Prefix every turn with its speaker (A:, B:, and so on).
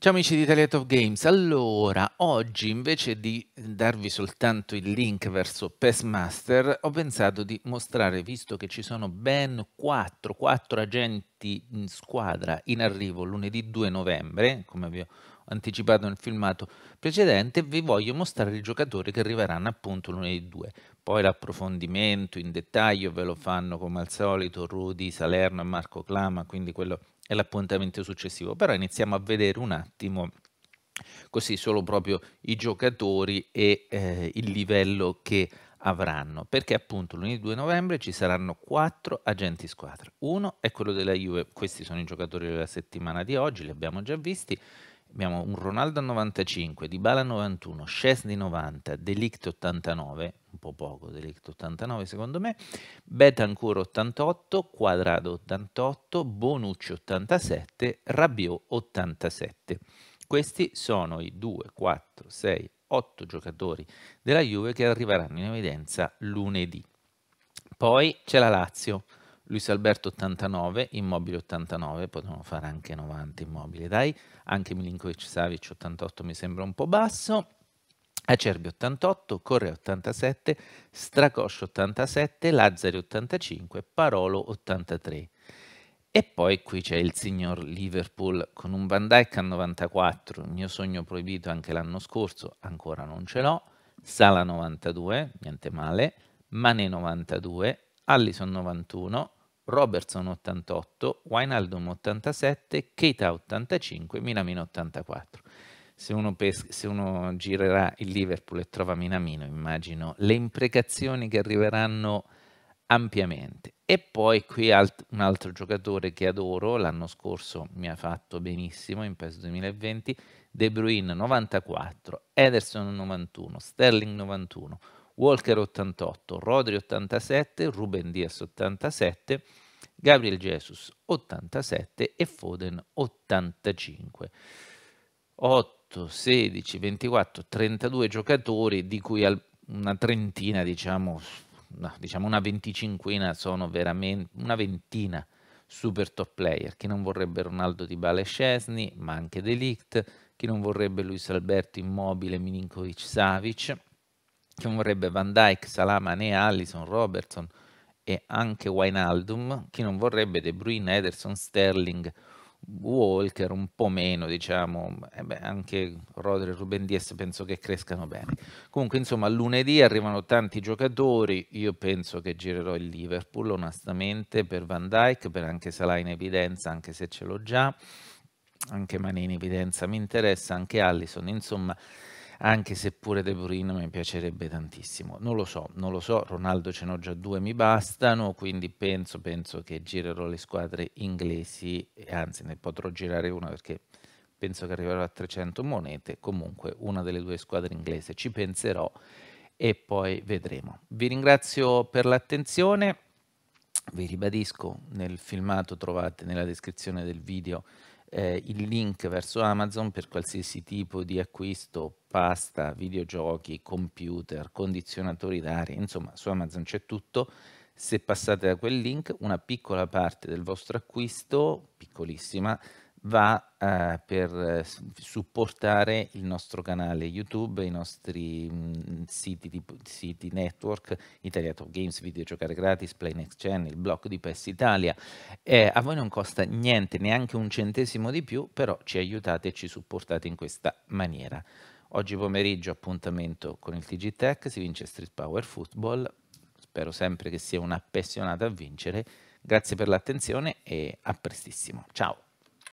A: Ciao amici di Italia Top Games, allora oggi invece di darvi soltanto il link verso PES Master ho pensato di mostrare, visto che ci sono ben 4, 4 agenti in squadra in arrivo lunedì 2 novembre, come vi ho anticipato nel filmato precedente, vi voglio mostrare i giocatori che arriveranno appunto lunedì 2. Poi l'approfondimento in dettaglio ve lo fanno come al solito Rudy Salerno e Marco Clama, quindi quello è l'appuntamento successivo, però iniziamo a vedere un attimo così solo proprio i giocatori e eh, il livello che avranno, perché appunto lunedì 2 novembre ci saranno quattro agenti squadra. Uno è quello della Juve, questi sono i giocatori della settimana di oggi, li abbiamo già visti. Abbiamo un Ronaldo 95, Dybala 91, Scesni 90, Delict 89, un po' poco Delict 89 secondo me, Betancourt 88, Quadrado 88, Bonucci 87, Rabiot 87. Questi sono i 2, 4, 6, 8 giocatori della Juve che arriveranno in evidenza lunedì. Poi c'è la Lazio, Luis Alberto 89, Immobile 89, potevano fare anche 90 Immobili, dai, anche Milinkovic Savic 88 mi sembra un po' basso, Acerbi 88, Correa 87, Stracoscio 87, Lazzari 85, Parolo 83. E poi qui c'è il signor Liverpool con un Van Dyke a 94, il mio sogno proibito anche l'anno scorso, ancora non ce l'ho, Sala 92, niente male, Mane 92, Allison 91, Robertson 88, Wijnaldum 87, Keita 85, Minamino 84. Se uno, se uno, girerà il Liverpool e trova Minamino, immagino le imprecazioni che arriveranno ampiamente. E poi qui alt un altro giocatore che adoro, l'anno scorso mi ha fatto benissimo in PES 2020, De Bruyne 94, Ederson 91, Sterling 91, Walker 88, Rodri 87, Ruben Diaz 87, Gabriel Jesus 87 e Foden 85. 8, 16, 24, 32 giocatori di cui una trentina, diciamo, no, diciamo una venticinquina sono veramente una ventina super top player. Chi non vorrebbe Ronaldo di Bale Scesni, ma anche Delict, chi non vorrebbe Luis Alberto Immobile, Milinkovic Savic, non vorrebbe Van Dyke, Salama, Ne Allison, Robertson e anche Wijnaldum, chi non vorrebbe De Bruyne, Ederson, Sterling, Walker un po' meno, diciamo, eh beh, anche Rodri e Ruben Diaz penso che crescano bene. Comunque, insomma, lunedì arrivano tanti giocatori, io penso che girerò il Liverpool, onestamente, per Van Dijk, per anche Salah in evidenza, anche se ce l'ho già, anche Mane in evidenza mi interessa, anche Allison, insomma, anche se pure De Bruyne mi piacerebbe tantissimo. Non lo so, non lo so, Ronaldo ce n'ho già due, mi bastano, quindi penso, penso che girerò le squadre inglesi, anzi ne potrò girare una perché penso che arriverò a 300 monete, comunque una delle due squadre inglese ci penserò e poi vedremo. Vi ringrazio per l'attenzione, vi ribadisco, nel filmato trovate nella descrizione del video eh, il link verso Amazon per qualsiasi tipo di acquisto, pasta, videogiochi, computer, condizionatori d'aria, insomma su Amazon c'è tutto. Se passate da quel link, una piccola parte del vostro acquisto, piccolissima, va eh, per eh, supportare il nostro canale YouTube, i nostri mh, siti, di, siti network, Italia Top Games, videogiocare gratis, Play Next Gen, il blog di PES Italia. Eh, a voi non costa niente, neanche un centesimo di più, però ci aiutate e ci supportate in questa maniera. Oggi pomeriggio appuntamento con il TG Tech, si vince Street Power Football, spero sempre che sia un appassionato a vincere. Grazie per l'attenzione e a prestissimo. Ciao!